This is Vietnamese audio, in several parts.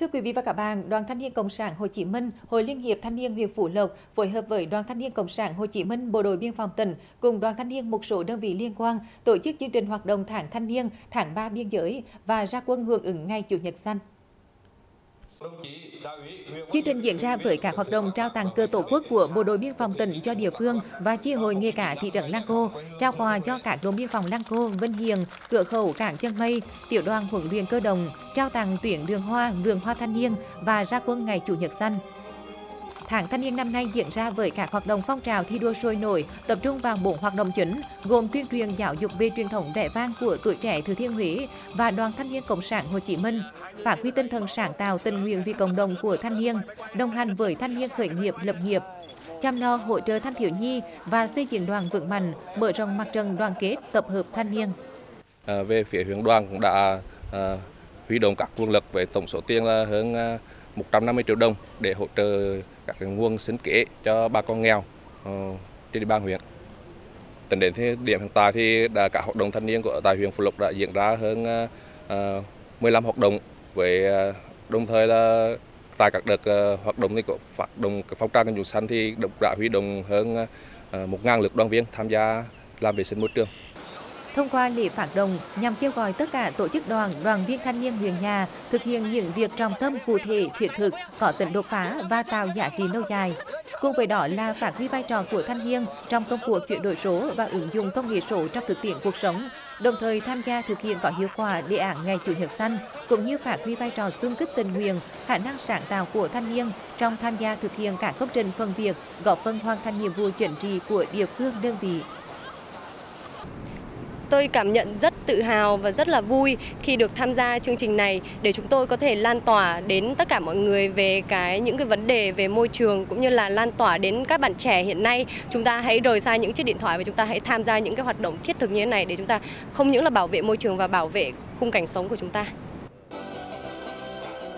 Thưa quý vị và các bạn, Đoàn Thanh niên Cộng sản Hồ Chí Minh, Hội Liên hiệp Thanh niên huyện Phú Lộc phối hợp với Đoàn Thanh niên Cộng sản Hồ Chí Minh, Bộ đội biên phòng tỉnh cùng Đoàn Thanh niên một số đơn vị liên quan tổ chức chương trình hoạt động tháng thanh niên, tháng 3 biên giới và ra quân hưởng ứng ngày Chủ nhật xanh. Chương trình diễn ra với các hoạt động trao tặng cờ tổ quốc của bộ đội biên phòng tỉnh cho địa phương và chi hội nghề cá thị trấn Lăng Cô, trao quà cho các đồn biên phòng Lăng Cô, Vân Hiền, cửa khẩu cảng chân mây, tiểu đoàn huấn luyện cơ đồng, trao tặng tuyển đường hoa, đường hoa thanh niên và ra quân ngày chủ nhật xanh. Tháng thanh niên năm nay diễn ra với các hoạt động phong trào thi đua sôi nổi, tập trung vào bốn hoạt động chính, gồm tuyên truyền giáo dục về truyền thống vẻ vang của tuổi trẻ Thừa Thiên Huế và Đoàn Thanh niên Cộng sản Hồ Chí Minh, phát huy tinh thần sáng tạo tình nguyện vì cộng đồng của thanh niên, đồng hành với thanh niên khởi nghiệp lập nghiệp, chăm lo hỗ trợ thanh thiếu nhi và xây dựng đoàn vững mạnh, mở rộng mặt trận đoàn kết tập hợp thanh niên. À, về phía huyện đoàn cũng đã à, huy động các nguồn lực với tổng số tiền là hơn à, 150 triệu đồng để hỗ trợ các cái nguồn sinh kế cho bà con nghèo ờ, trên địa bàn huyện. Tính đến thời điểm hiện tại thì đã cả hoạt động thanh niên của tại huyện Phú Lộc đã diễn ra hơn ờ, ờ, 15 hoạt động với đồng thời là tại các đợt hoạt động thì có phát động phong trào canh dụng xanh thì đã huy động hơn 1.000 lượt đoàn viên tham gia làm vệ sinh môi trường. Thông qua lễ phát động nhằm kêu gọi tất cả tổ chức đoàn, đoàn viên thanh niên huyện nhà thực hiện những việc trọng tâm cụ thể, thiết thực, có tính đột phá và tạo giá trị lâu dài. Cùng với đó là phát huy vai trò của thanh niên trong công cuộc chuyển đổi số và ứng dụng công nghệ số trong thực tiễn cuộc sống, đồng thời tham gia thực hiện có hiệu quả đề án ngày chủ nhật xanh cũng như phát huy vai trò xung kích tình nguyện, khả năng sáng tạo của thanh niên trong tham gia thực hiện các công trình phần việc, góp phần hoàn thành nhiệm vụ chính trị của địa phương đơn vị. Tôi cảm nhận rất tự hào và rất là vui khi được tham gia chương trình này để chúng tôi có thể lan tỏa đến tất cả mọi người về cái những cái vấn đề về môi trường cũng như là lan tỏa đến các bạn trẻ hiện nay. Chúng ta hãy rời xa những chiếc điện thoại và chúng ta hãy tham gia những cái hoạt động thiết thực như thế này để chúng ta không những là bảo vệ môi trường và bảo vệ khung cảnh sống của chúng ta.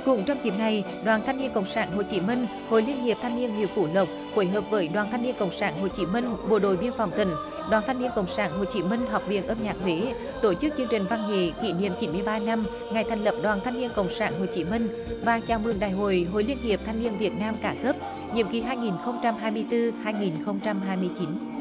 Cũng trong dịp này, Đoàn Thanh niên Cộng sản Hồ Chí Minh, Hội Liên hiệp Thanh niên huyện Phú Lộc phối hợp với Đoàn Thanh niên Cộng sản Hồ Chí Minh, Bộ đội Biên phòng tỉnh, Đoàn Thanh niên Cộng sản Hồ Chí Minh Học viện âm nhạc Huế tổ chức chương trình văn nghệ kỷ niệm 93 năm ngày thành lập Đoàn Thanh niên Cộng sản Hồ Chí Minh và chào mừng Đại hội Hội Liên hiệp Thanh niên Việt Nam cả cấp nhiệm kỳ 2024-2029.